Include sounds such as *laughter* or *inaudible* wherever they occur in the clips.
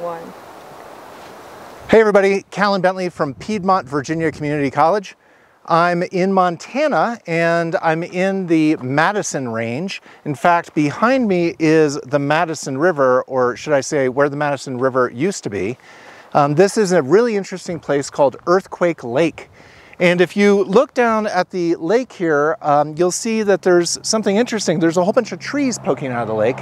one. Hey everybody, Callan Bentley from Piedmont Virginia Community College. I'm in Montana and I'm in the Madison Range. In fact, behind me is the Madison River, or should I say where the Madison River used to be. Um, this is a really interesting place called Earthquake Lake. And if you look down at the lake here, um, you'll see that there's something interesting. There's a whole bunch of trees poking out of the lake.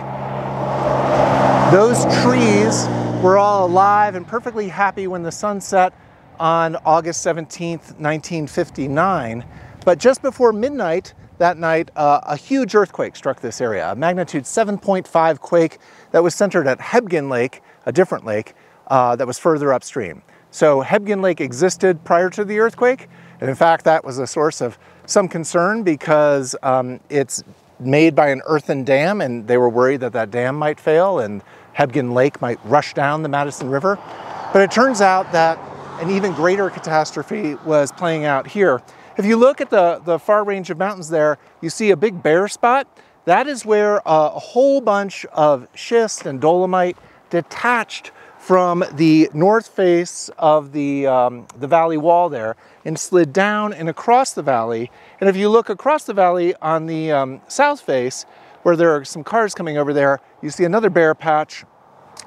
Those trees were all alive and perfectly happy when the sun set on August 17th, 1959. But just before midnight that night, uh, a huge earthquake struck this area, a magnitude 7.5 quake that was centered at Hebgen Lake, a different lake, uh, that was further upstream. So Hebgen Lake existed prior to the earthquake, and in fact that was a source of some concern because um, it's made by an earthen dam and they were worried that that dam might fail and Hebgen Lake might rush down the Madison River. But it turns out that an even greater catastrophe was playing out here. If you look at the, the far range of mountains there, you see a big bare spot. That is where a whole bunch of schist and dolomite detached from the north face of the, um, the valley wall there and slid down and across the valley. And if you look across the valley on the um, south face, where there are some cars coming over there, you see another bare patch,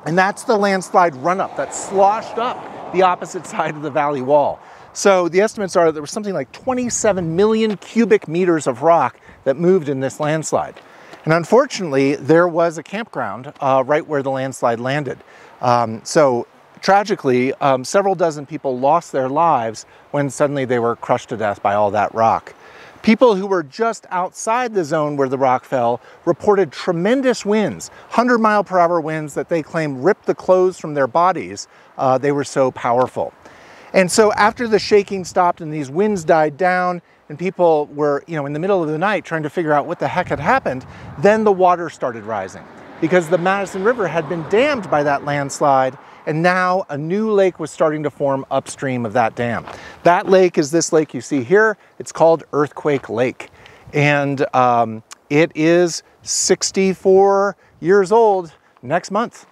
and that's the landslide run-up that sloshed up the opposite *laughs* side of the valley wall. So the estimates are there was something like 27 million cubic meters of rock that moved in this landslide. And unfortunately, there was a campground uh, right where the landslide landed. Um, so tragically, um, several dozen people lost their lives when suddenly they were crushed to death by all that rock. People who were just outside the zone where the rock fell reported tremendous winds, 100 mile per hour winds that they claim ripped the clothes from their bodies. Uh, they were so powerful. And so after the shaking stopped and these winds died down and people were, you know, in the middle of the night trying to figure out what the heck had happened, then the water started rising because the Madison River had been dammed by that landslide and now a new lake was starting to form upstream of that dam. That lake is this lake you see here. It's called Earthquake Lake. And um, it is 64 years old next month.